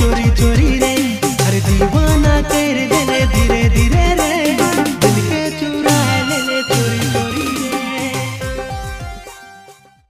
चोरी चोरी रे हर दीवाना कर दे धीरे धीरे